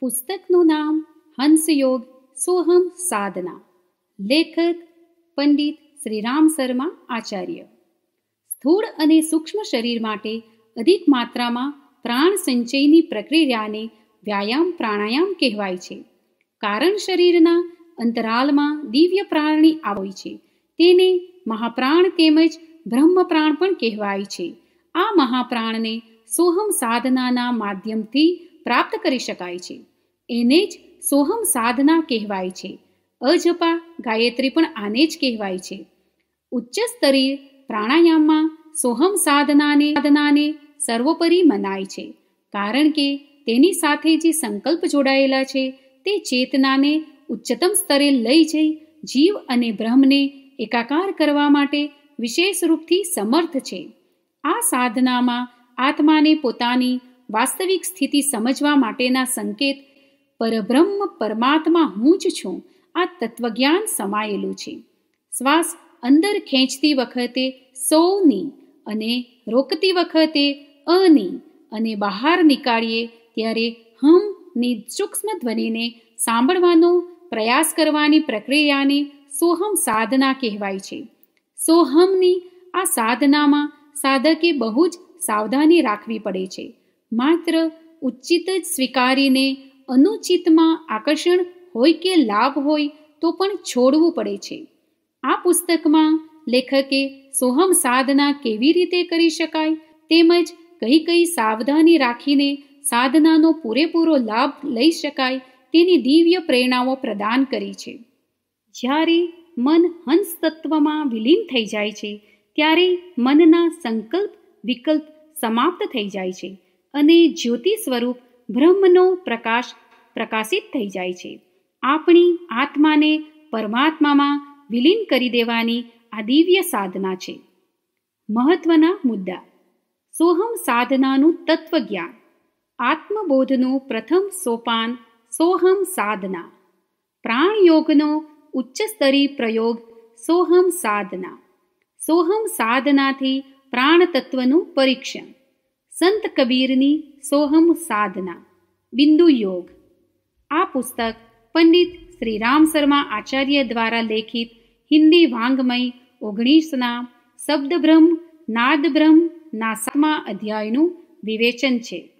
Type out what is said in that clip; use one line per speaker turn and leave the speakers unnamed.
પુસ્તકનું નામ હંસયોગ સોહમ સાધના. લેખક પંડિત શ્રીરામ શર્મા આચાર્ય. સ્થૂળ અને સૂક્ષ્મ શરીર માટે અધિક માત્રામાં પ્રાણ સંચયની પ્રક્રિયાને વ્યાયામ પ્રાણાયામ કહેવાય છે. કારણ શરીરના અંતરાલમાં દિવ્ય પ્રાણી આવે છે. તેને મહાપ્રાણ તેમજ બ્રહ્મપ્રાણ પણ કહેવાય છે. આ મહાપ્રાણને સોહમ સાધનાના માધ્યમથી પ્રાપ્ત કરી શકાય છે. એને જ સોહમ સાધના કહેવાય છે. અજપા ગાયત્રી પણ આને જ કહેવાય છે. ઉચ્ચ સ્તરીય પ્રાણાયામમાં સોહમ સાધનાને સાધનાને સર્વોપરી મનાય છે. કારણ કે તેની સાથે જે સંકલ્પ જોડાયેલા છે તે ચેતનાને ઉચ્ચતમ સ્તરે લઈ જઈ જીવ અને બ્રહ્મને એકાકાર કરવા માટે વિશેષ રૂપથી સમર્થ છે. આ સાધનામાં આત્માને પોતાની વાસ્તવિક સ્થિતિ સમજવા માટેના સંકેત, પરબ્રહ્મ પરમાત્મા હું જ છું. આ તત્વજ્ઞાન સમાયેલું છે. શ્વાસ અંદર ખેંચતી વખતે સૌની અને રોકતી વખતે અની અને બહાર નીકાળીએ ત્યારે હમની સૂક્ષ્મ ધ્વનિને સાંભળવાનો પ્રયાસ કરવાની પ્રક્રિયાને સોહમ સાધના કહેવાય છે. સોહમની આ સાધનામાં સાધકે બહુ જ સાવધાની રાખવી પડે છે. માત્ર ઉચિત જ સ્વીકારીને અનુચિતમાં આકર્ષણ હોય કે લાભ હોય તો પણ છોડવું પડે છે. આ પુસ્તકમાં લેખકે સોહમ સાધના કેવી રીતે કરી શકાય તેમજ કઈ કઈ સાવધાની રાખીને સાધનાનો પૂરેપૂરો લાભ લઈ શકાય તેની દિવ્ય પ્રેરણાઓ પ્રદાન કરી છે. જ્યારે મન હંસ તત્વમાં વિલીન થઈ જાય છે, ત્યારે મનના સંકલ્પ વિકલ્પ સમાપ્ત થઈ જાય છે. અને જ્યોતિ સ્વરૂપ બ્રહ્મનો પ્રકાશ પ્રકાશિત થઈ જાય છે. આપણી આત્માને પરમાત્મામાં વિલીન કરી દેવાની આ દિવ્ય સાધના છે. મહત્વના મુદ્દા. સોહમ સાધનાનું તત્વજ્ઞાન. આત્મબોધનું પ્રથમ સોપાન સોહમ સાધના. પ્રાણયોગનો ઉચ્ચ સ્તરી પ્રયોગ સોહમ સાધના. સોહમ સાધનાથી પ્રાણ તત્વનું પરીક્ષણ. સંત કબીરની સોહમ સાધના. બિંદુ યોગ. આ પુસ્તક પંડિત શ્રી રામ શર્મા આચાર્ય દ્વારા લેખિત હિન્દી વાંગમય ઓગણીસના શબ્દબ્રહ્મ, નાદબ્રહ્મ ના સાતમા અધ્યાયનું વિવેચન છે.